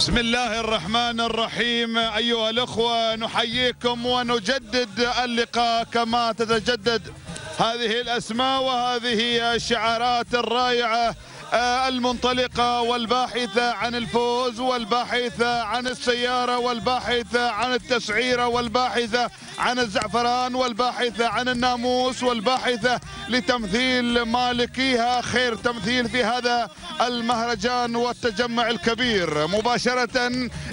بسم الله الرحمن الرحيم. أيها الأخوة نحييكم ونجدد اللقاء كما تتجدد هذه الأسماء وهذه الشعارات الرائعة المنطلقة والباحثة عن الفوز والباحثة عن السيارة والباحثة عن التسعيرة والباحثة عن الزعفران والباحثة عن الناموس والباحثة لتمثيل مالكيها خير تمثيل في هذا المهرجان والتجمع الكبير. مباشرة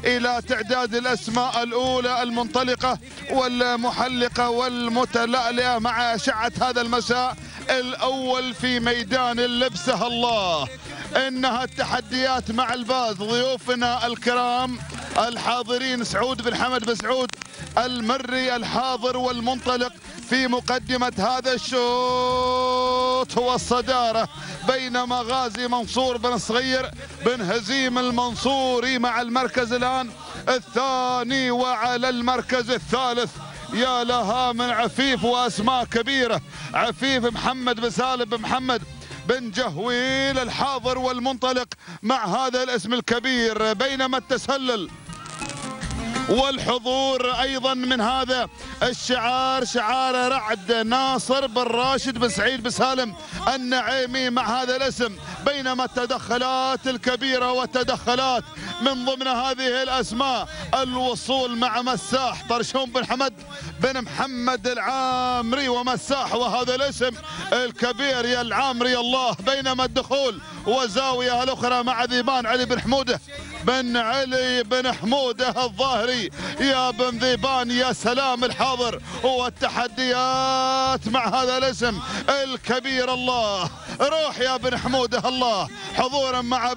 إلى تعداد الأسماء الأولى المنطلقة والمحلقة والمتلألئة مع أشعة هذا المساء. الأول في ميدان اللبسه الله. إنها التحديات مع الباز ضيوفنا الكرام الحاضرين سعود بن حمد بن سعود المري الحاضر والمنطلق في مقدمة هذا الشوط والصدارة بينما غازي منصور بن صغير بن هزيم المنصوري مع المركز الآن الثاني وعلى المركز الثالث. يا لها من عفيف وأسماء كبيرة. عفيف محمد بن سالم بن محمد بن جهويل الحاضر والمنطلق مع هذا الاسم الكبير. بينما التسلل والحضور أيضا من هذا الشعار شعار رعد ناصر بن راشد بن سعيد بن سالم النعيمي مع هذا الاسم. بينما التدخلات الكبيرة والتدخلات من ضمن هذه الأسماء الوصول مع مساح طرشون بن حمد بن محمد العامري ومساح وهذا الاسم الكبير يا العامري الله بينما الدخول وزاوية الأخرى مع ذيبان علي بن حمودة بن علي بن حمودة الظاهري. يا بن ذيبان يا سلام الحاضر والتحديات مع هذا الاسم الكبير الله. روح يا بن حموده الله. حضورا مع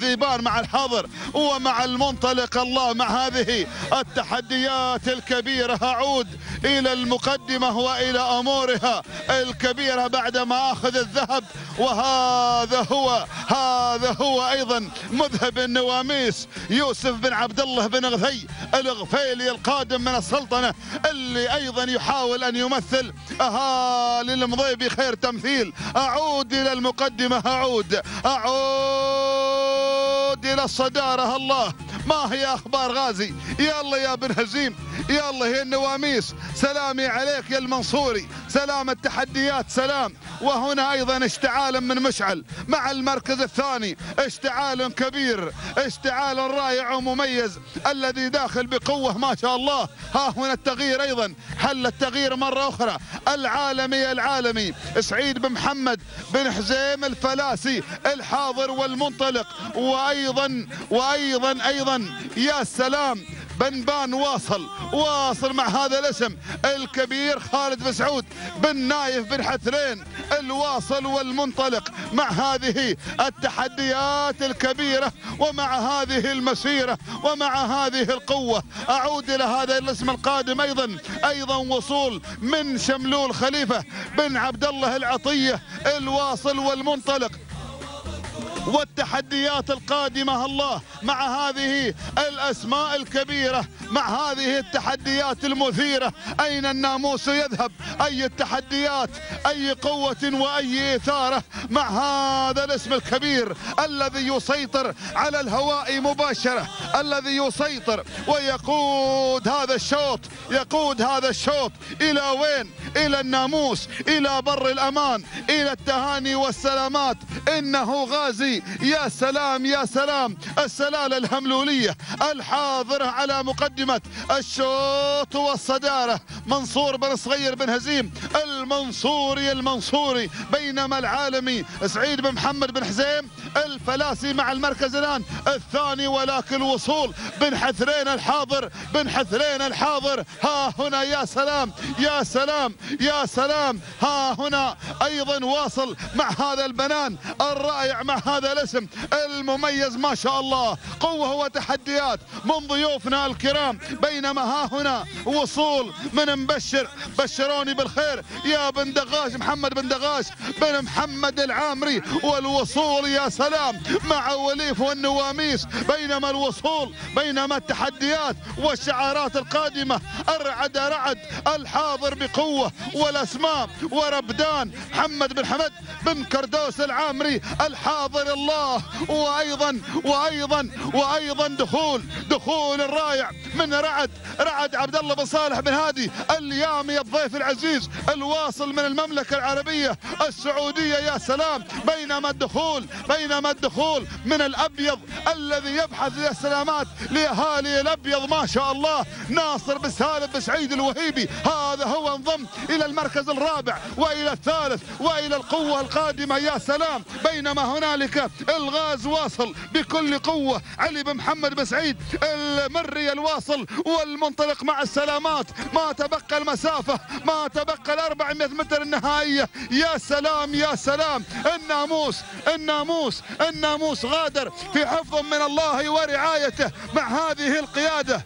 ذيبان مع الحاضر ومع المنطلق. الله مع هذه التحديات الكبيرة. أعود إلى المقدمة وإلى أمورها الكبيرة بعدما أخذ الذهب. وهذا هو هذا هو أيضا مذهب النواميس. يوسف بن عبد الله بن غثي الغفيلي القادم من السلطنة اللي أيضا يحاول أن يمثل أهالي المضيبي خير تمثيل. أعود إلى المقدمة. أعود أعود إلى الصدارة الله. ما هي أخبار غازي؟ يلا يا بن هزيم. يلا يا النواميس. سلامي عليك يا المنصوري. سلام التحديات سلام. وهنا أيضا اشتعال من مشعل مع المركز الثاني. اشتعال كبير اشتعال رائع ومميز الذي داخل بقوة ما شاء الله. ها هنا التغيير أيضا. حل التغيير مرة أخرى. العالمي العالمي. سعيد بن محمد بن حزيم الفلاسي الحاضر والمنطلق. وأيضا وأيضا أيضا. يا سلام. بنبان واصل واصل مع هذا الاسم الكبير خالد بن سعود بن نايف بن حثرين الواصل والمنطلق مع هذه التحديات الكبيرة ومع هذه المسيرة ومع هذه القوة. أعود إلى هذا الاسم القادم أيضا أيضا وصول من شملول خليفة بن عبد الله العطية الواصل والمنطلق. والتحديات القادمة الله مع هذه الأسماء الكبيرة مع هذه التحديات المثيرة. أين الناموس يذهب؟ أي التحديات؟ أي قوة وأي إثارة؟ مع هذا الاسم الكبير الذي يسيطر على الهواء مباشرة الذي يسيطر ويقود هذا الشوط يقود هذا الشوط إلى وين؟ إلى الناموس إلى بر الأمان إلى التهاني والسلامات. إنه غازي. يا سلام يا سلام. السلالة الهملولية الحاضرة على مقدمة الشوط والصدارة. منصور بن صغير بن هزيم المنصوري المنصوري بينما العالمي سعيد بن محمد بن حزيم الفلاسي مع المركز الآن. الثاني ولكن الوصول بن حثرين الحاضر بن حثرين الحاضر. ها هنا يا سلام يا سلام يا سلام. ها هنا أيضا واصل مع هذا البنان الرائع مع هذا الاسم المميز ما شاء الله. قوة وتحديات من ضيوفنا الكرام. بينما ها هنا وصول من مبشر بشروني بالخير. يا بن دغاش محمد بن دغاش بن محمد العامري. والوصول يا سلام مع وليف والنواميس. بينما الوصول بينما التحديات والشعارات القادمة. أرعد رعد الحاضر بقوة والأسماء. وربدان محمد بن حمد بن كردوس العامري الحاضر الله. وأيضا وأيضا وأيضا دخول دخول الرائع. من رعد رعد عبد الله بن صالح بن هادي اليامي الضيف العزيز الواصل من المملكة العربية السعودية يا سلام بينما الدخول بينما الدخول من الأبيض الذي يبحث السلامات لاهالي الأبيض ما شاء الله ناصر بن سالم بن سعيد الوهيبي هذا هو انضم إلى المركز الرابع وإلى الثالث وإلى القوة القادمة يا سلام بينما هنالك الغاز واصل بكل قوة علي بن محمد بن سعيد المري الواصل والمنطلق مع السلامات. ما تبقى المسافة ما تبقى ال 400 متر النهائية. يا سلام يا سلام. الناموس الناموس الناموس غادر في حفظ من الله ورعايته مع هذه القيادة.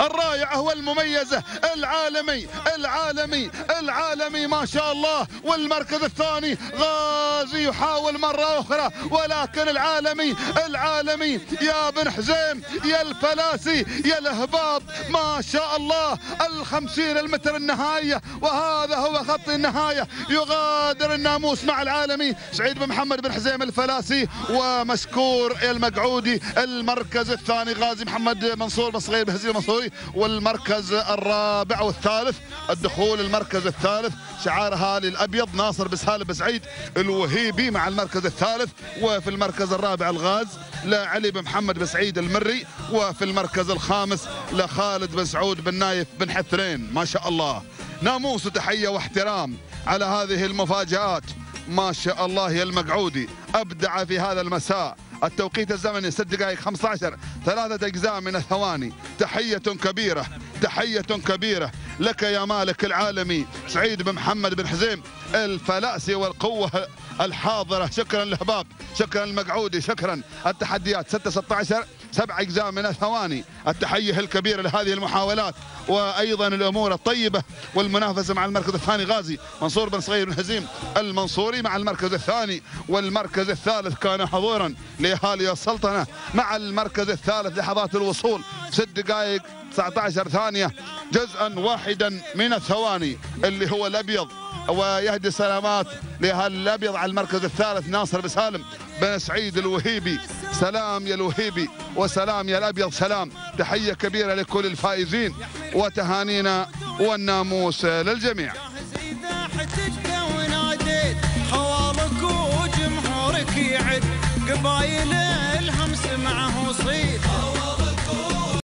الرائعة والمميزة العالمي العالمي العالمي ما شاء الله. والمركز الثاني غازي يحاول مرة أخرى ولكن العالمي العالمي يا بن حزيم يا الفلاسي يا الهباب ما شاء الله. الخمسين المتر النهاية وهذا هو خط النهاية. يغادر الناموس مع العالمي. سعيد بن محمد بن حزيم الفلاسي ومشكور المقعودي المركز الثاني غازي محمد منصور بن صغير بن المنصوري والمركز الرابع والثالث. الدخول المركز الثالث. شعارها للأبيض ناصر بن سالم بن سعيد الوهيبي مع المركز الثالث. وفي المركز الرابع الغاز لعلي بن محمد بن سعيد المري. وفي المركز الخامس لخالد بن سعود بن نايف بن حثرين. ما شاء الله. ناموس وتحية واحترام على هذه المفاجآت. ما شاء الله يا المقعودي. أبدع في هذا المساء. التوقيت الزمني 6 دقائق 15 ثلاثة أجزاء من الثواني. تحية كبيرة تحية كبيرة لك يا مالك العالمي سعيد بن محمد بن حزيم. الفلاسي والقوة الحاضرة. شكرا لهباب شكرا المقعودي شكرا. التحديات 6 16 سبع أجزاء من الثواني. التحية الكبيرة لهذه المحاولات وأيضا الأمور الطيبة والمنافسة مع المركز الثاني غازي منصور بن صغير بن هزيم المنصوري مع المركز الثاني. والمركز الثالث كان حضورا لأهالي السلطنة مع المركز الثالث لحظات الوصول ست دقائق 19 ثانية جزءا واحدا من الثواني اللي هو الأبيض. ويهدي سلامات لأهل الأبيض على المركز الثالث ناصر بن سالم. بن سعيد الوهيبي سلام يا الوهيبي وسلام يا الأبيض سلام. تحية كبيرة لكل الفائزين وتهانينا والناموس للجميع. حوالك